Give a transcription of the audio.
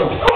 Oh.